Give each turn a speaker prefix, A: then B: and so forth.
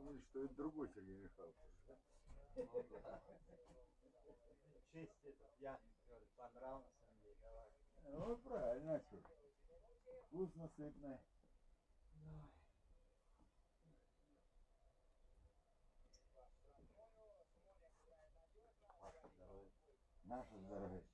A: думали, что это другой Сергей Михайлович. да?
B: Честь этот, я говорю, понравился мне, а говорю.
A: Ну, правильно, а что? Вкусно, сытно.
B: Ваше здоровье.
A: Наше здоровье.